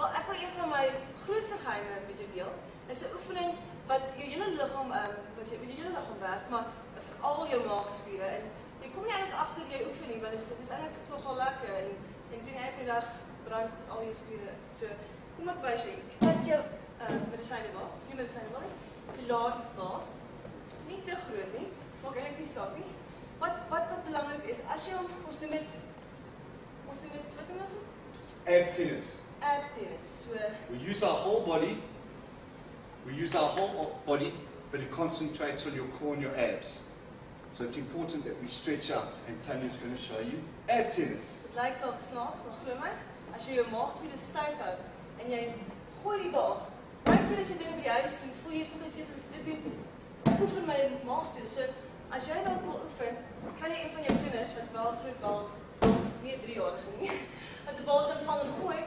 Wel, ek wil een van my grootste geheime met jou deel. Is 'n oefening wat jou hele liggaam ehm wat jou hele liggaam werk, maar vir al jou maagspiere en jy kom nie eintlik agter jy oefen nie, want dit is dit eintlik nogal lekker en en teen die einde van die dag brand al jou spiere. So, kom ek wys jou. Ek het jou ehm medisyne waar, jy medisyne waar. Pilates waar. Nie te groot nie. Maak eintlik nie saak nie. Wat wat wat belangrik is, as jy ons doen met ons doen met wat doen ons? Tennis. We use our whole body. We use our whole body, but it concentrates on your core and your abs. So it's important that we stretch out, and Tanya's going to show you ab tennis. Dit lyk dalk snaaks, maar glo my, as jy jou maagspiere styf hou en jy gooi die bal, as jy dit op die huis doen, voel jy soms jy dit doen. Ek oefen my maagspiere. So as jy dalk wil oefen, kan jy een van jou kinders wat wel groot bal nie 3 jaar nie, wat die bal kan vang en gooi,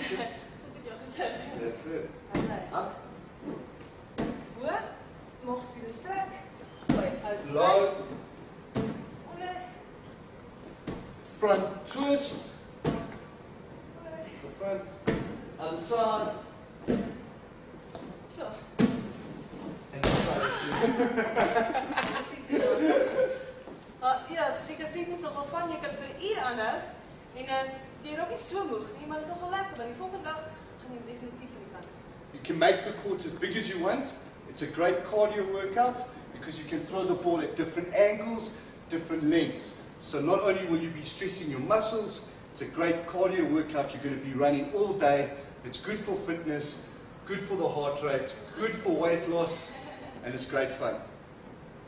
That's it. Okay. Up, Bo, maagspiere strek. Gooi, hou. low, Onder, front twist, the front, other side, So. and side. Ja, seker dit is nogal van jy kan vir er 'n uur aanhou uh, nie, maar lekker die volgende dag gaan definitief in die kant. You can make the court as big as you want. It's a great cardio workout because you can throw the ball at different angles, different lengths. So not only will you be stressing your muscles, it's a great cardio workout. You're going to be running all day. It's good for fitness, good for the heart rate, good for weight loss, and it's great fun.